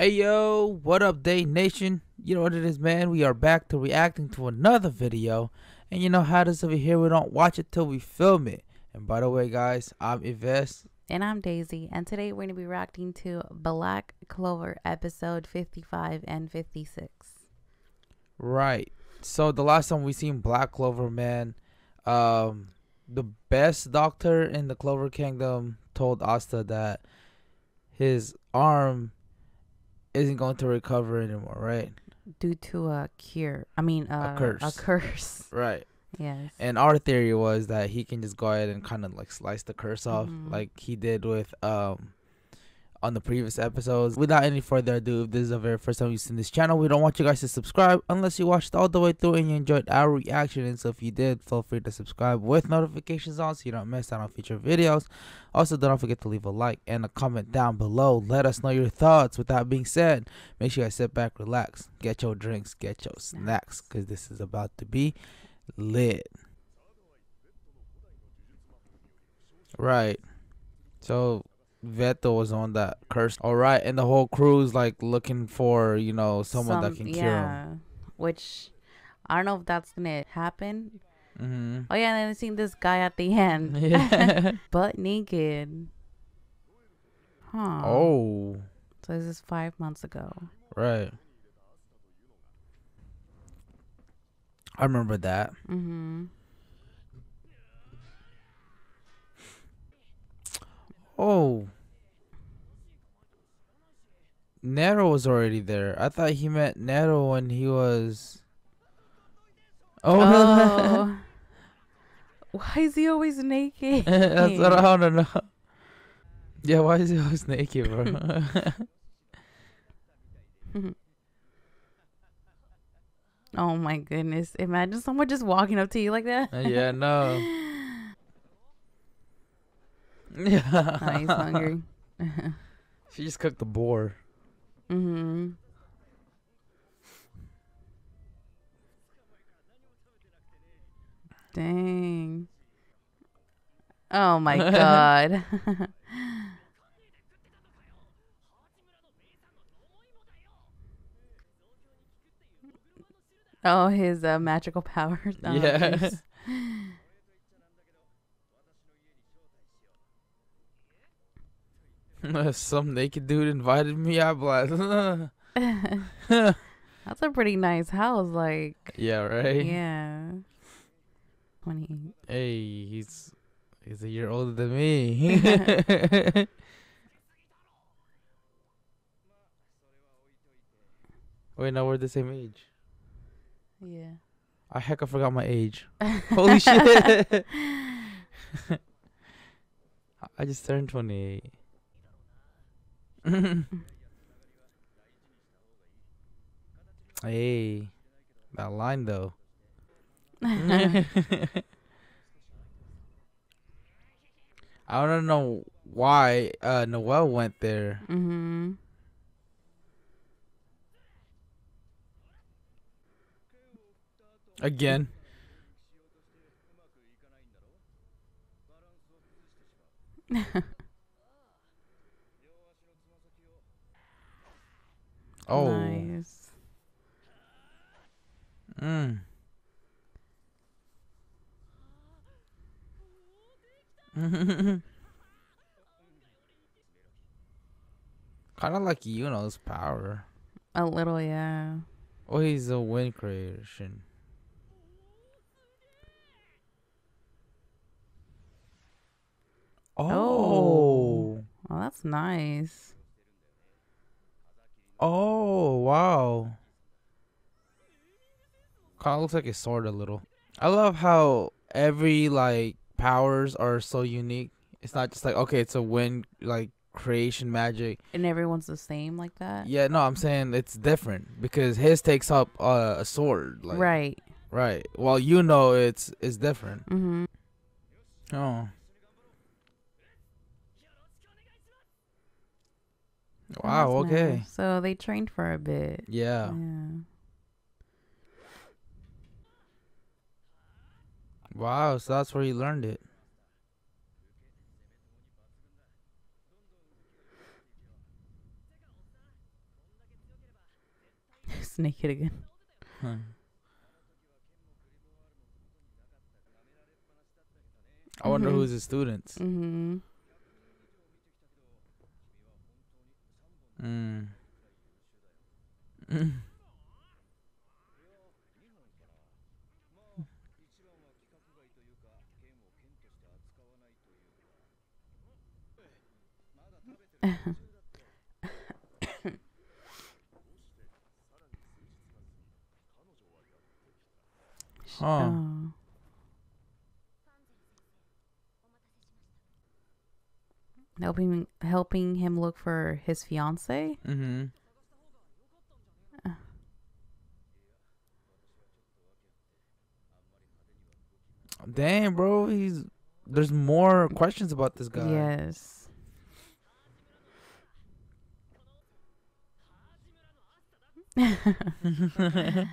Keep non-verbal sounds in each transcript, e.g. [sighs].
Hey yo, what up, Day Nation? You know what it is, man. We are back to reacting to another video, and you know how this over here. We don't watch it till we film it. And by the way, guys, I'm Yves. And I'm Deisi, and today we're going to be reacting to Black Clover episode 55 and 56. Right. So the last time we seen Black Clover, man, um, the best doctor in the Clover Kingdom told Asta that his arm isn't going to recover anymore, right? Due to a cure. I mean, uh, A curse. A curse. [laughs] Right. Yes. And our theory was that he can just go ahead and kind of like slice the curse off, Mhm. like he did with um on the previous episodes. Without any further ado, if this is the very first time you've seen this channel, we don't want you guys to subscribe unless you watched all the way through and you enjoyed our reaction. And so if you did, feel free to subscribe with notifications on so you don't miss out on future videos. Also, don't forget to leave a like and a comment down below. Let us know your thoughts. With that being said, make sure you guys sit back, relax, get your drinks, get your snacks, because this is about to be lit. Right. So Vetto was on that curse. All right, and the whole crew's like looking for you know someone that Some- can cure him. yeah, Which I don't know if that's going to happen. Mm-hmm. Oh, yeah, and then I seen this guy at the [laughs] end. [laughs] Yeah. [laughs] Butt naked. Huh. oh, So this is five months ago. right. I remember that. Mm-hmm. Oh. Nero was already there. I thought he met Nero when he was. Oh, Oh. [laughs] Why is he always naked? [laughs] that's what I to know. Yeah, why is he always naked, bro? [laughs] oh my goodness. Imagine someone just walking up to you like that. Uh, yeah, no. Yeah. Oh, he's hungry. [laughs] She just cooked the boar. mm-hmm. Dang. Oh my [laughs] god. [laughs] oh, his uh, magical powers. Oh, Yeah. [laughs] Some naked dude invited me. I blast. [laughs] [laughs] That's a pretty nice house. Like, yeah, right. yeah. 28. Hey, he's he's a year older than me. Wait, now we're the same age. Yeah. I heck, I forgot my age. Holy shit! I just turned twenty-eight. Hey, that line though. [laughs] I don't know why uh Noelle went there. mm-hmm. Again. [laughs] Oh. Nice. Mm. [laughs] kind of like Yuno's power. A little, yeah. Oh, he's a wind creation. Oh. Oh, that's nice. Oh, wow. Kind of looks like a sword a little. I love how every like powers are so unique. It's not just like okay, it's a wind like creation magic. And everyone's the same like that? Yeah, no, I'm saying it's different because his takes up uh, a sword. Like, right. Right. Well, you know it's it's different. Mm-hmm. Oh. Wow. Okay. nice. So they trained for a bit. Yeah. Yeah. Wow. So that's where he learned it. [laughs] He's naked again. Huh. I wonder Mhm. who's his students. Mm-hmm. Mm. Mm. Huh. Oh. Helping helping him look for his fiance. Mm-hmm. Damn, bro, he's there's more questions about this guy. Yes. [laughs]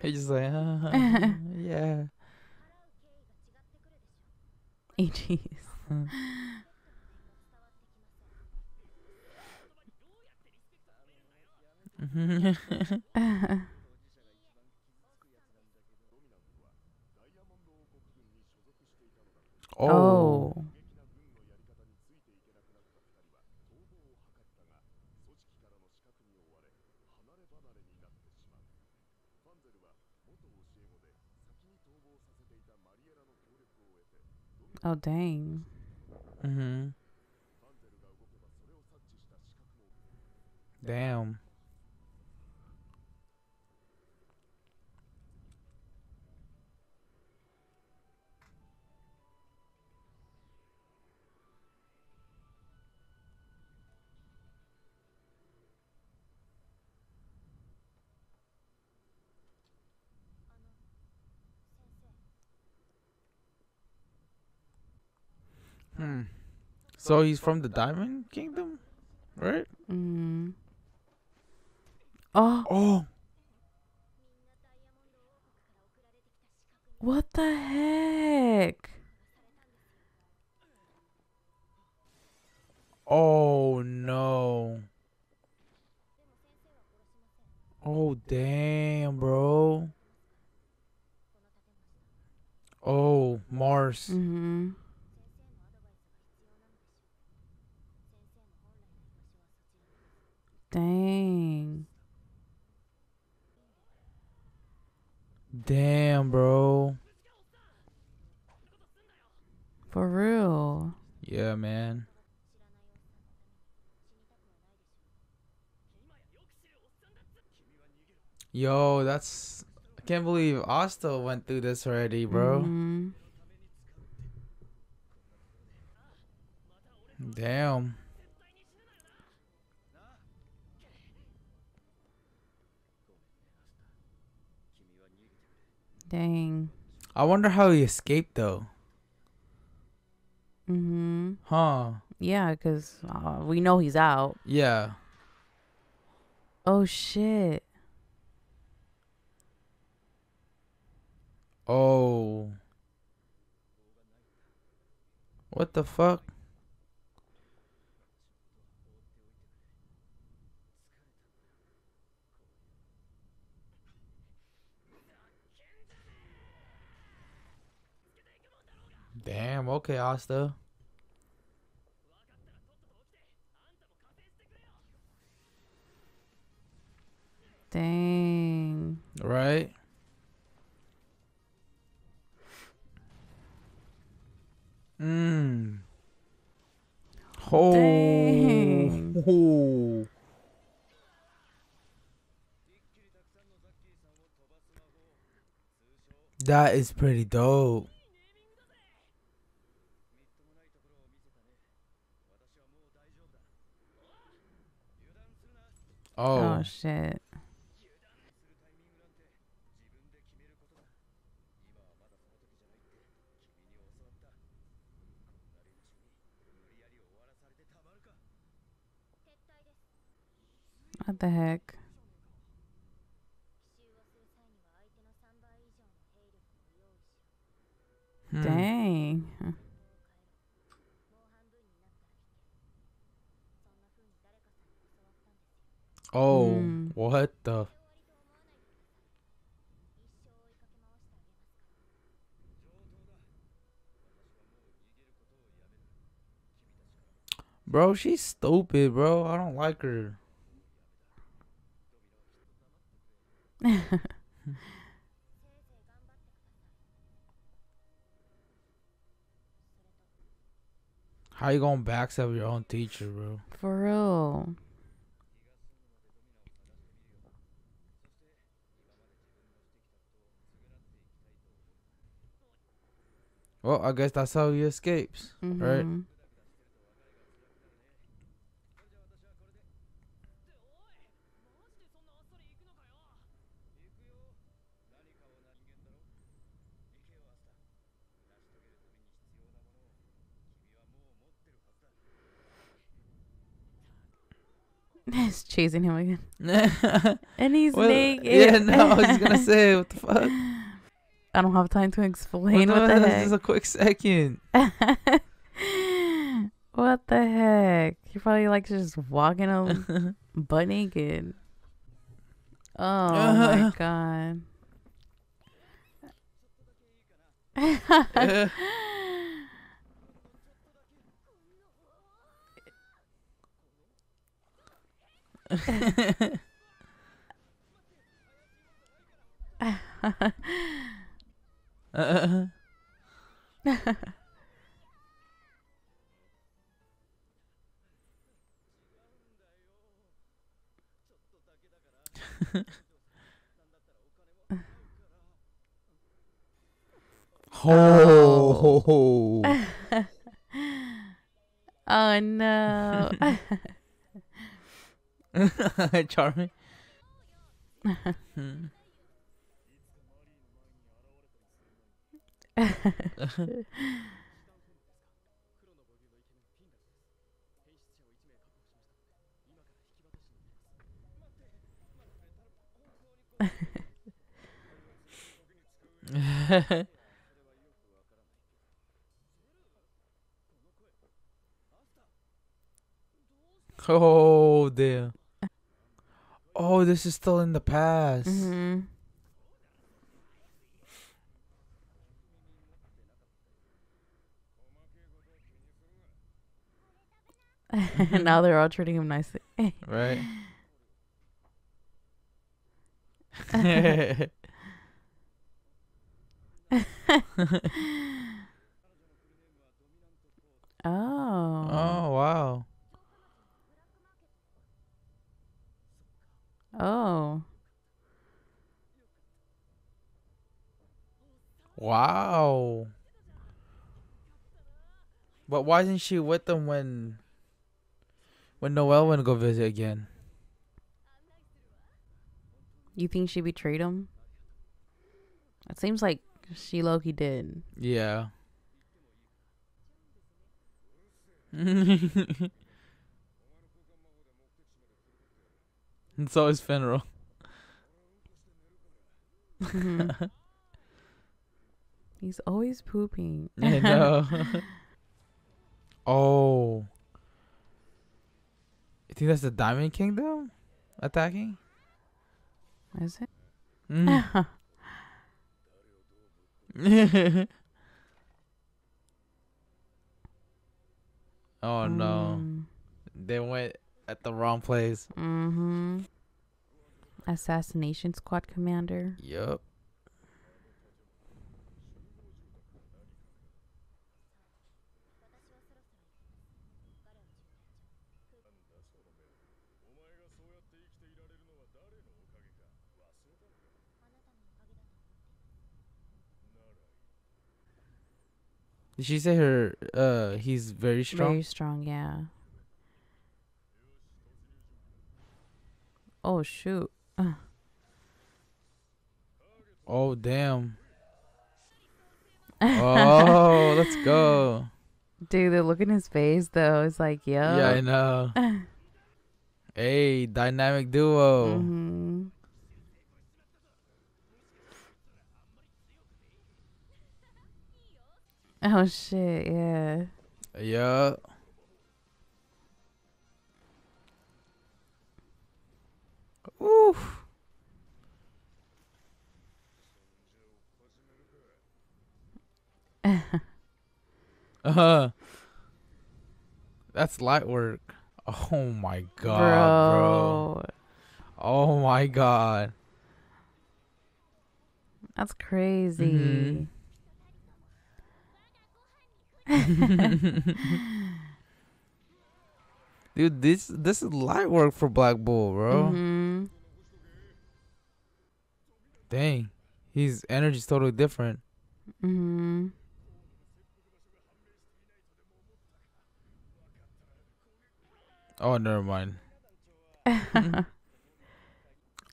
He's just like, uh, [laughs] yeah. Jeez. [laughs] oh. oh. Oh dang. Mm-hmm. Damn. Hmm. So he's from the Diamond Kingdom, right? Mm. Oh, Oh. what the heck? Oh no. Oh damn, bro. Oh, Mars. Mm-hmm. Dang. Damn, bro. For real. Yeah, man. Yo, that's I can't believe Asta went through this already, bro. Mhm. Damn. Dang. I wonder how he escaped though. Mm-hmm. Huh. Yeah, because uh, we know he's out. Yeah. Oh, shit. Oh. What the fuck? Damn, okay, Asta. Dang. Right? Mmm. Oh. Dang. Oh. That is pretty dope. Oh. Oh, shit. What the heck? Hmm. Dang. Oh, Mm. what the? Bro, she's stupid, bro. I don't like her. [laughs] How you gonna backstab your own teacher, bro? For real. Well, I guess that's how he escapes, right? Mhm. He's [laughs] chasing him again. [laughs] And he's Well, naked. yeah, no, I was gonna [laughs] say, what the fuck? I don't have time to explain What what the- the this heck. is a quick second. [laughs] what the heck? He probably like just walking on [laughs] butt naked. Oh uh-huh. my god. Ho, uh-huh. [laughs] ho, oh. ho. [laughs] oh no. [laughs] Charming. [laughs] [laughs] oh dear. Oh, this is still in the past. hmm [laughs] Mm-hmm. now they're all treating him nicely. Right? [laughs] [laughs] oh. oh wow. Oh. Wow. But why isn't she with them when when Noelle went to go visit again? You think she betrayed him? It seems like she Loki did. Yeah. [laughs] it's always funeral. Mhm. [laughs] He's always pooping. I know. [laughs] oh. You think that's the Diamond Kingdom attacking? Is it? Mm. [laughs] oh no. Mm. They went at the wrong place. Mm-hmm. Assassination squad commander. Yup. Did she say her uh he's very strong? Very strong, yeah. Oh shoot. [sighs] Oh damn. [laughs] oh, let's go. Dude, the look in his face though is like, yo. Yeah, I know. [laughs] hey, dynamic duo. hmm Oh shit! Yeah. Yeah. Oof. [laughs] uh huh. That's light work. Oh my god, bro. bro. Oh my god. That's crazy. Mm -hmm. [laughs] Dude, this this is light work for Black Bull, bro. hmm Dang. His energy's totally different. hmm Oh, never mind. oh. [laughs] [laughs]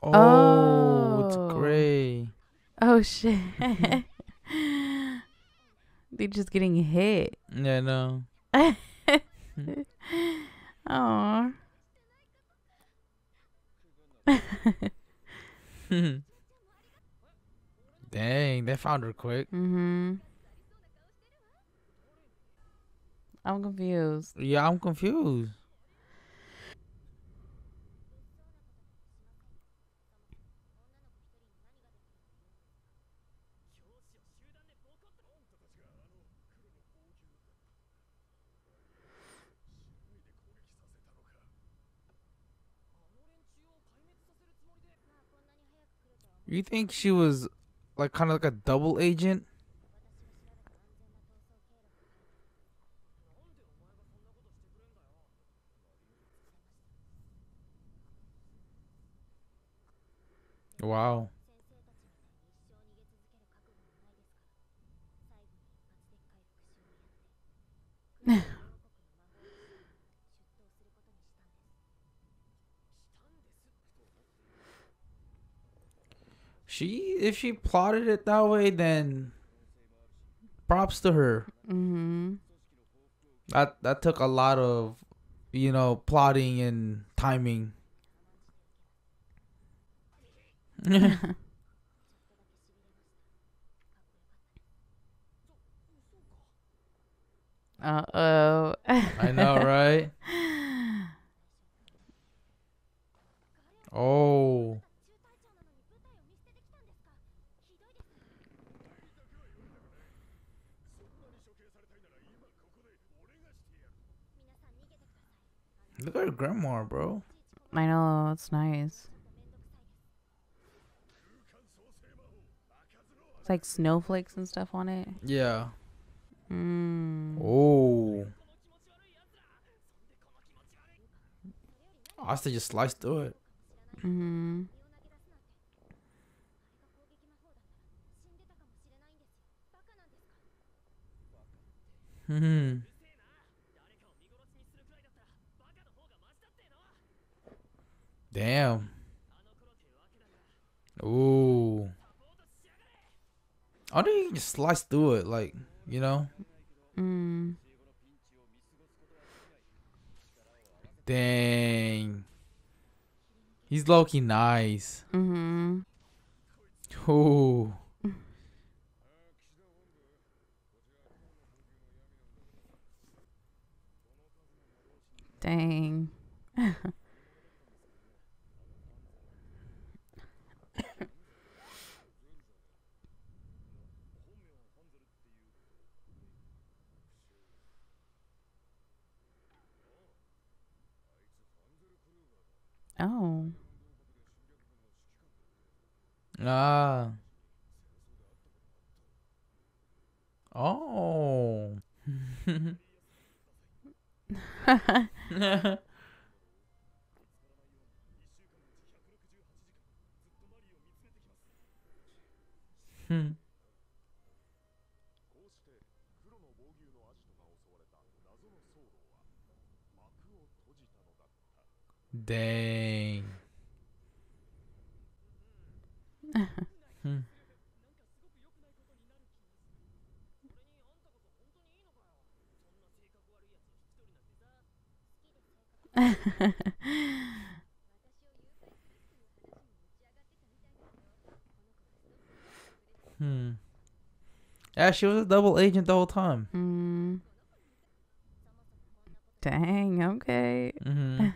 Oh, it's Oh. shit. They're just getting hit. Yeah, no. Oh. [laughs] [laughs] Dang, they found her quick. hmm I'm confused. Yeah, I'm confused. You think she was like kind of like a double agent? Wow. [laughs] She if she plotted it that way then props to her. hmm That that took a lot of you know plotting and timing. [laughs] Uh oh. I know, right? [laughs] Oh. Look at her grandma, bro. I know, it's nice. It's like snowflakes and stuff on it. Yeah. Mm. Oh. I Asta just slice through it. hmm Hmm. Damn. Ooh. I think you can just slice through it, like you know. Mm. Dang. He's low key nice. hmm Ooh. Dang. [laughs] oh. Ah. Oh. [laughs] Hmm. Dang. Hmm. [laughs] Hmm. Yeah, she was a double agent the whole time. mm. Dang, okay. Mm-hmm.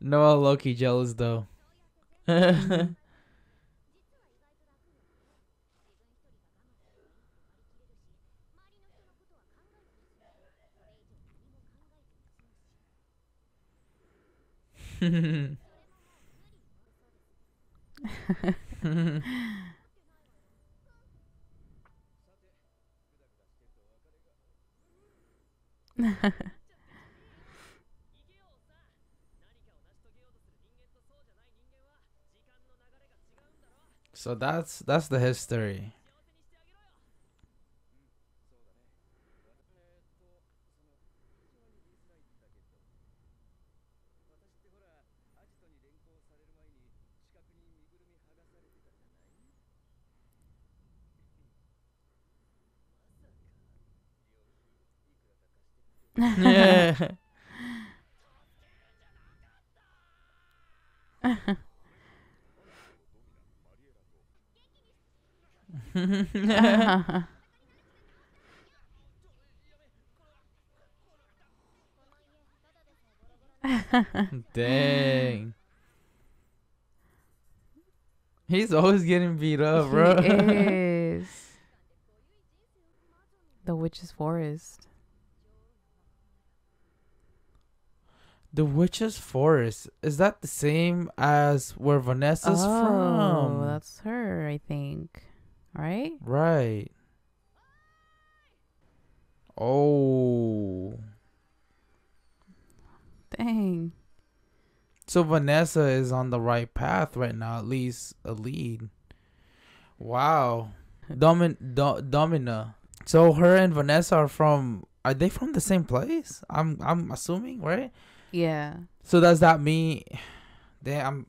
Noah Loki jealous though. [laughs] so that's that's the history. yeah. [laughs] [laughs] [laughs] Dang. He's always getting beat up, bro. He [laughs] is. The Witch's Forest. The Witch's Forest. Is that the same as where Vanessa's oh, from? that's her, I think. Right? Right. Oh. Dang. So Vanessa is on the right path right now, at least a lead. Wow. Domin Do- Domina. So her and Vanessa are from are they from the same place? I'm I'm assuming, right? Yeah. So does that mean damn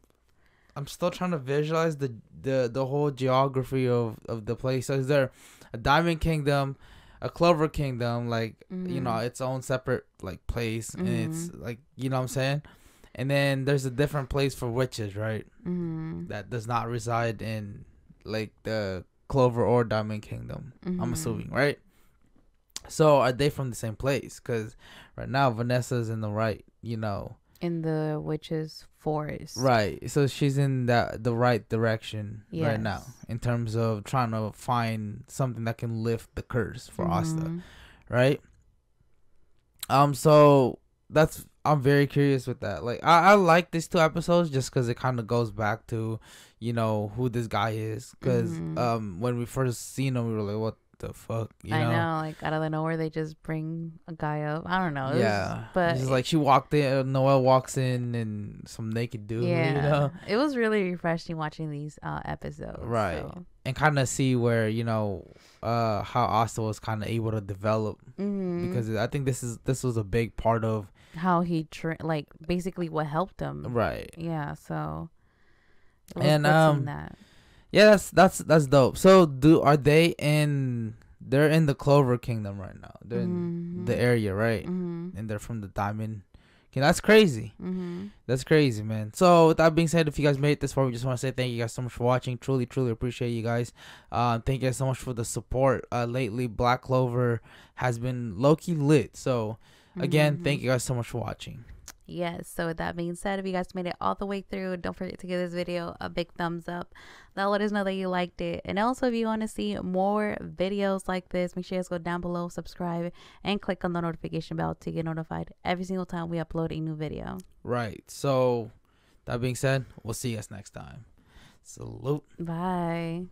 I'm still trying to visualize the the the whole geography of of the place. So is there a diamond kingdom, a clover kingdom, like you know, Mhm. its own separate like place and it's Mhm. like you know what I'm saying? And then there's a different place for witches, right? Mm-hmm. That does not reside in like the clover or diamond kingdom. I'm Mhm. assuming, right? So are they from the same place? Because right now Vanessa's in the right, you know, In the Witch's Forest. right. So she's in that the right direction right now in terms of trying to find something that can lift the curse for Asta, Mhm. right? Um, so that's I'm very curious with that. Like I, I like these two episodes just because it kind of goes back to, you know, who this guy is. Because Mhm. um, when we first seen him, we were like, what the fuck, you I know, like out of the nowhere, they just bring a guy up. I don't know. it was- Yeah, but it's like she walked in. Noelle walks in and some naked dude. yeah, you know, it was really refreshing watching these uh, episodes. Right. so. and kind of see where you know, uh, how Asta was kind of able to develop Mhm. because I think this is this was a big part of how he tra- like basically what helped him. right. Yeah, so And, um, that. Yeah, that's that's that's dope. So do are they in? They're in the Clover Kingdom right now. They're in the area, right? Mhm. And they're from the Diamond. Okay, that's crazy. Mhm. That's crazy, man. So with that being said, if you guys made it this far, we just want to say thank you guys so much for watching. Truly, truly appreciate you guys. Uh, thank you guys so much for the support. Uh, lately, Black Clover has been low key lit. So again, thank you guys so much for watching. Yes. So with that being said, if you guys made it all the way through, don't forget to give this video a big thumbs up. That'll let us know that you liked it. And also, if you want to see more videos like this, make sure you guys go down below, subscribe, and click on the notification bell to get notified every single time we upload a new video. Right. So that being said, we'll see you guys next time. Salute. Bye.